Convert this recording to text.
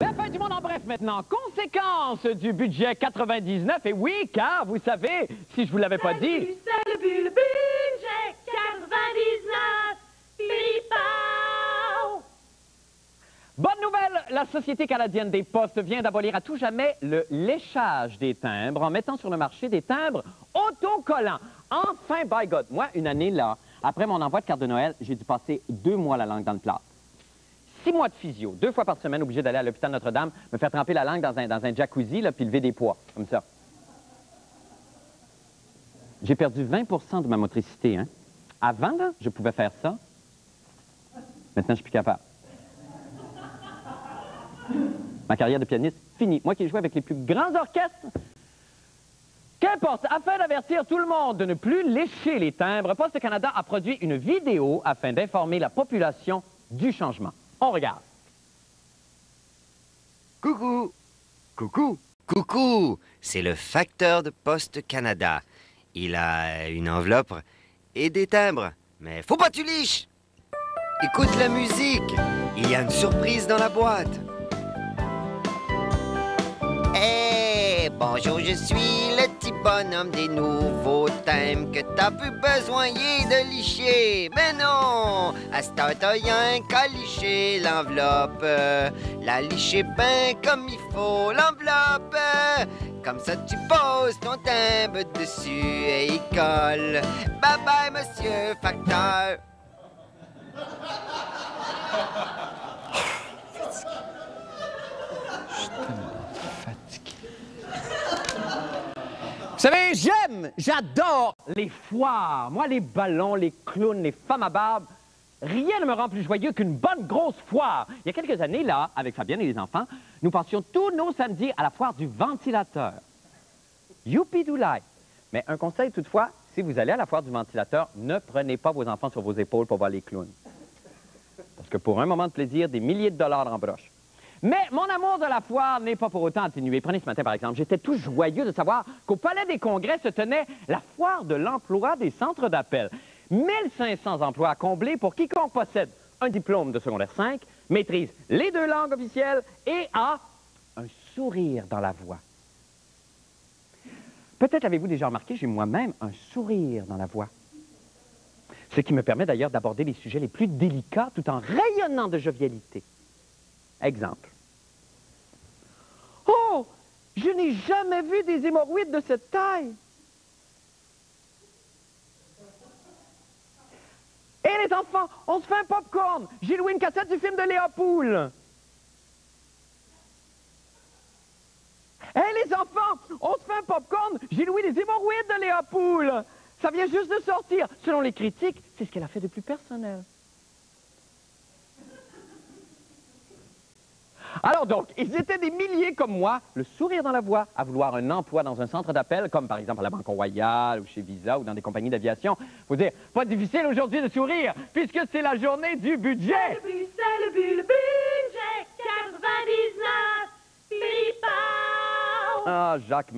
La fin du monde en bref maintenant. Conséquence du budget 99. Et oui, car vous savez, si je vous l'avais pas dit... C'est le budget 99. Pipao. Bonne nouvelle, la Société canadienne des postes vient d'abolir à tout jamais le léchage des timbres en mettant sur le marché des timbres autocollants. Enfin, by God, moi, une année là, après mon envoi de carte de Noël, j'ai dû passer deux mois la langue dans le plat. Six mois de physio, deux fois par semaine, obligé d'aller à l'hôpital Notre-Dame, me faire tremper la langue dans un, dans un jacuzzi, là, puis lever des poids, comme ça. J'ai perdu 20 de ma motricité, hein. Avant, là, je pouvais faire ça. Maintenant, je suis plus capable. Ma carrière de pianiste, finie. Moi qui ai joué avec les plus grands orchestres. Qu'importe, afin d'avertir tout le monde de ne plus lécher les timbres, Poste Canada a produit une vidéo afin d'informer la population du changement. On regarde. Coucou Coucou Coucou C'est le facteur de Poste Canada. Il a une enveloppe et des timbres. Mais faut pas que tu liches Écoute la musique Il y a une surprise dans la boîte. Hé Bonjour, je suis le petit bonhomme des nouveaux timbres que t'as plus besoin de licher. Mais non À ce temps, t'as rien qu'à l'enveloppe. La licher bien comme il faut, l'enveloppe. Comme ça, tu poses ton timbre dessus et il colle. Bye bye, monsieur facteur. Vous savez, j'aime, j'adore les foires. Moi, les ballons, les clowns, les femmes à barbe, rien ne me rend plus joyeux qu'une bonne grosse foire. Il y a quelques années, là, avec Fabienne et les enfants, nous passions tous nos samedis à la foire du ventilateur. Youpi doulai. Mais un conseil toutefois, si vous allez à la foire du ventilateur, ne prenez pas vos enfants sur vos épaules pour voir les clowns. Parce que pour un moment de plaisir, des milliers de dollars en broche. Mais mon amour de la foire n'est pas pour autant atténué. Prenez ce matin, par exemple. J'étais tout joyeux de savoir qu'au Palais des Congrès se tenait la foire de l'emploi des centres d'appel. 1500 emplois à combler pour quiconque possède un diplôme de secondaire 5, maîtrise les deux langues officielles et a un sourire dans la voix. Peut-être avez-vous déjà remarqué, j'ai moi-même un sourire dans la voix. Ce qui me permet d'ailleurs d'aborder les sujets les plus délicats tout en rayonnant de jovialité. Exemple. Oh, je n'ai jamais vu des hémorroïdes de cette taille. Hé les enfants, on se fait un popcorn. J'ai loué une cassette du film de Léa Poule. Hé les enfants, on se fait un popcorn. J'ai loué les hémorroïdes de Léa Poule. Ça vient juste de sortir. Selon les critiques, c'est ce qu'elle a fait de plus personnel. Alors donc, ils étaient des milliers comme moi, le sourire dans la voix, à vouloir un emploi dans un centre d'appel, comme par exemple à la Banque Royale, ou chez Visa, ou dans des compagnies d'aviation. Faut dire, pas difficile aujourd'hui de sourire, puisque c'est la journée du budget. C'est le but, c'est le but, le budget 99. Pipao. Ah, Jacques,